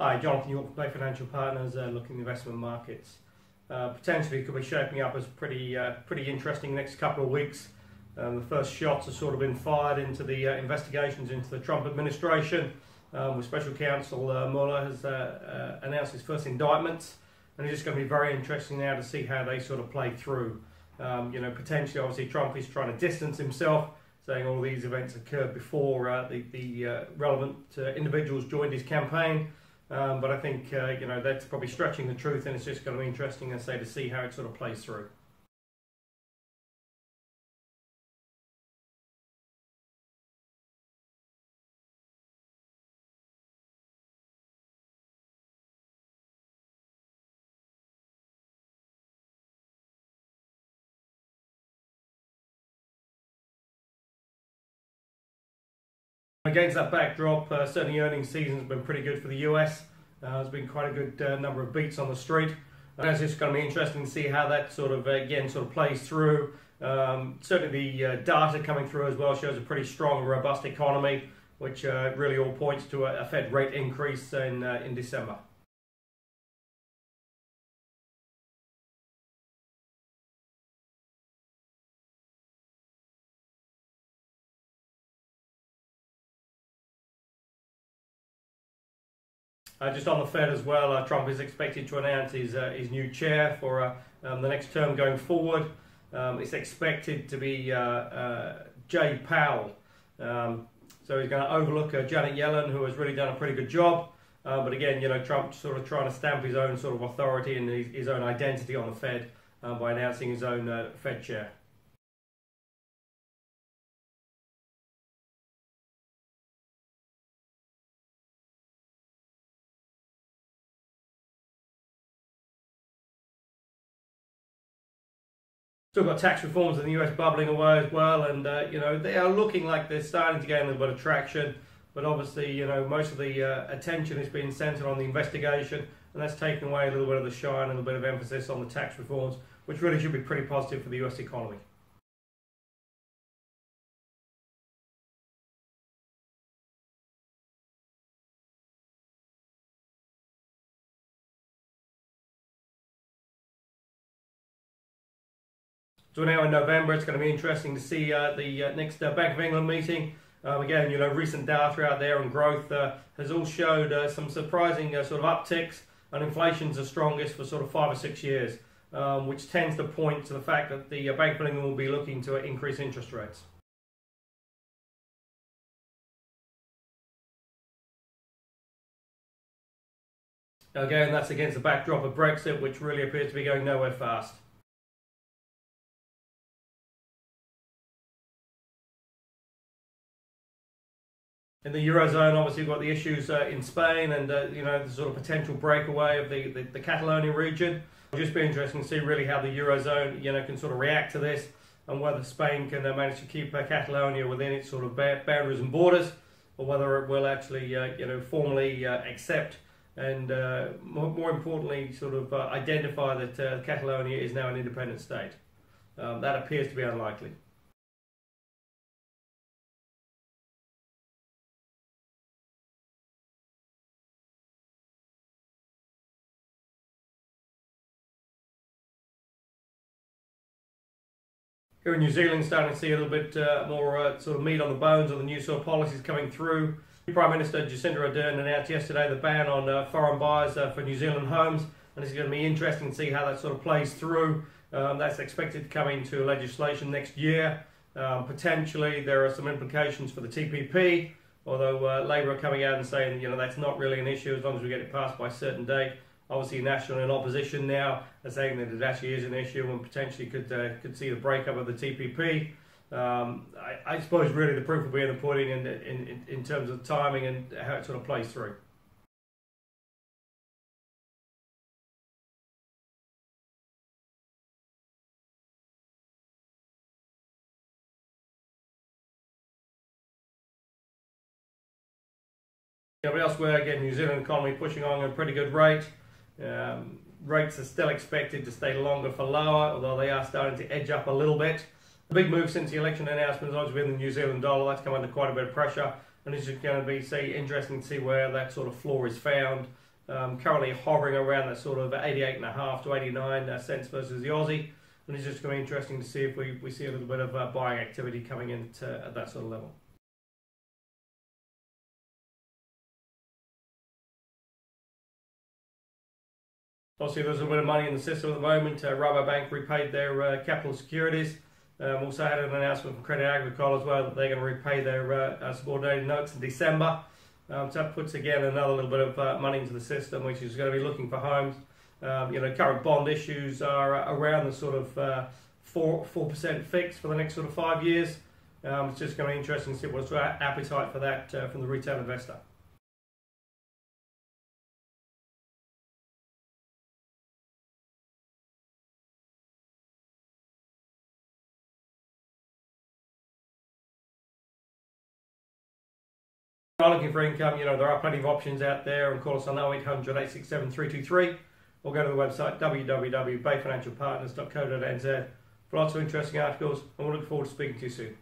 Hi, Jonathan York, Bay Financial Partners, uh, looking at investment markets. Uh, potentially could be shaping up as pretty uh, pretty interesting next couple of weeks. Um, the first shots have sort of been fired into the uh, investigations into the Trump administration. Um, with Special Counsel uh, Mueller has uh, uh, announced his first indictments, and it's just going to be very interesting now to see how they sort of play through. Um, you know, potentially, obviously, Trump is trying to distance himself, saying all these events occurred before uh, the, the uh, relevant individuals joined his campaign. Um, but I think uh, you know that's probably stretching the truth, and it's just going to be interesting, I say, to see how it sort of plays through. Against that backdrop, uh, certainly earnings season has been pretty good for the US. Uh, there's been quite a good uh, number of beats on the street. And it's just going to be interesting to see how that sort of, uh, again, sort of plays through. Um, certainly the uh, data coming through as well shows a pretty strong, robust economy, which uh, really all points to a, a Fed rate increase in, in December. Uh, just on the Fed as well, uh, Trump is expected to announce his, uh, his new chair for uh, um, the next term going forward. Um, it's expected to be uh, uh, Jay Powell. Um, so he's going to overlook Janet Yellen, who has really done a pretty good job. but again, you know, Trump sort of trying to stamp his own sort of authority and his, his own identity on the Fed by announcing his own Fed chair. Still got tax reforms in the US bubbling away as well, and uh, you know they are looking like they're starting to gain a little bit of traction. But obviously, you know most of the uh, attention is being centered on the investigation, and that's taken away a little bit of the shine a little bit of emphasis on the tax reforms, which really should be pretty positive for the US economy. So now in November, it's going to be interesting to see uh, the uh, next uh, Bank of England meeting. Um, again, you know, recent data out there on growth uh, has all showed uh, some surprising sort of upticks, and inflation's the strongest for sort of five or six years, um, which tends to point to the fact that the Bank of England will be looking to increase interest rates. Again, that's against the backdrop of Brexit, which really appears to be going nowhere fast. In the eurozone, obviously, we've got the issues uh, in Spain and uh, you know the sort of potential breakaway of the, the, the Catalonia region. It'll just be interesting to see really how the eurozone you know can sort of react to this and whether Spain can uh, manage to keep uh, Catalonia within its sort of boundaries and borders, or whether it will actually uh, you know formally uh, accept and more, more, importantly sort of identify that Catalonia is now an independent state. Um, that appears to be unlikely. Here in New Zealand, starting to see a little bit uh, more uh, sort of meat on the bones of the new sort of policies coming through. Prime Minister Jacinda Ardern announced yesterday the ban on uh, foreign buyers uh, for New Zealand homes, and it's going to be interesting to see how that sort of plays through. Um, that's expected to come into legislation next year. Um, potentially, there are some implications for the TPP, although uh, Labor are coming out and saying you know that's not really an issue as long as we get it passed by a certain date obviously National in opposition now are saying that it actually is an issue and potentially could uh, could see the breakup of the TPP. Um, I, I, suppose really the proof will be in the pudding in, in, in terms of timing and how it sort of plays through. Elsewhere, again, New Zealand economy pushing on at a pretty good rate. Um, rates are still expected to stay longer for lower, although they are starting to edge up a little bit. The big move since the election announcement has obviously been the New Zealand dollar. That's come under quite a bit of pressure, and it's just going to be see, interesting to see where that sort of floor is found. Um, currently hovering around that sort of 88.5 to 89 uh, cents versus the Aussie. And it's just going to be interesting to see if we, we see a little bit of uh, buying activity coming into at that sort of level. Obviously, there's a bit of money in the system at the moment. Uh, Rabobank repaid their uh, capital securities. Um, also had an announcement from Credit Agricole as well that they're going to repay their uh, subordinated notes in December. Um, so that puts again another little bit of uh, money into the system, which is going to be looking for homes. Um, you know, current bond issues are uh, around the sort of uh, four four percent fixed for the next sort of five years. Um, it's just going to be interesting to see what's our appetite for that uh, from the retail investor. Are looking for income, you know, there are plenty of options out there. And call us on 0800 867 323 or go to the website www.bayfinancialpartners.co.nz for lots of interesting articles. And we look forward to speaking to you soon.